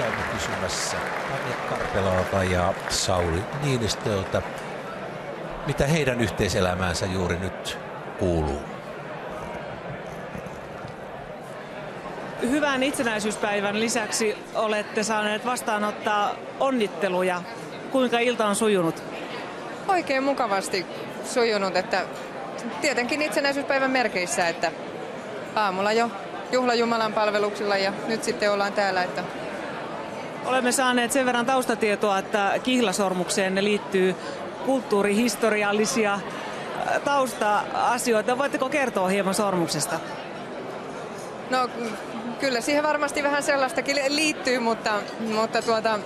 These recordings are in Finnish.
käymme kysymässä Tanja Karpelalta ja Sauli Niinistöltä, mitä heidän yhteiselämäänsä juuri nyt kuuluu. Hyvän itsenäisyyspäivän lisäksi olette saaneet vastaanottaa onnitteluja. Kuinka ilta on sujunut? Oikein mukavasti sujunut, että tietenkin itsenäisyyspäivän merkeissä, että aamulla jo juhla Jumalan palveluksilla ja nyt sitten ollaan täällä. Että... Olemme saaneet sen verran taustatietoa, että kihlasormukseen liittyy kulttuurihistoriallisia äh, tausta-asioita. Voitteko kertoa hieman sormuksesta? No kyllä siihen varmasti vähän sellaistakin liittyy, mutta, mutta tuota,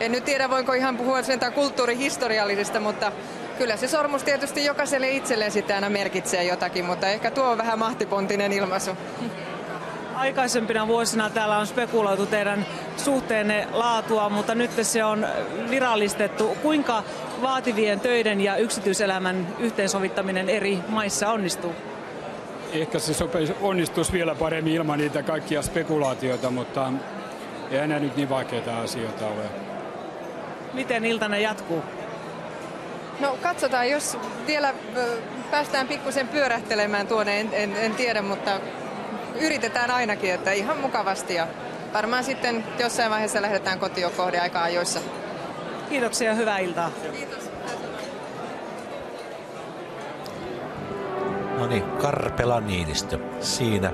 en nyt tiedä voinko ihan puhua sen kulttuurihistoriallisesta, mutta kyllä se sormus tietysti jokaiselle itselleen sitten aina merkitsee jotakin, mutta ehkä tuo on vähän mahtipontinen ilmaisu. Aikaisempina vuosina täällä on spekuloitu teidän suhteenne laatua, mutta nyt se on virallistettu. Kuinka vaativien töiden ja yksityiselämän yhteensovittaminen eri maissa onnistuu? Ehkä se onnistuisi vielä paremmin ilman niitä kaikkia spekulaatioita, mutta ei enää nyt niin vaikeita asioita ole. Miten iltana jatkuu? No katsotaan, jos vielä päästään pikkusen pyörähtelemään tuonne, en, en, en tiedä, mutta yritetään ainakin, että ihan mukavasti ja varmaan sitten jossain vaiheessa lähdetään kotiin kohde aika ajoissa. Kiitoksia ja hyvää iltaa. Kiitos. No niin, Karpela Niinistö siinä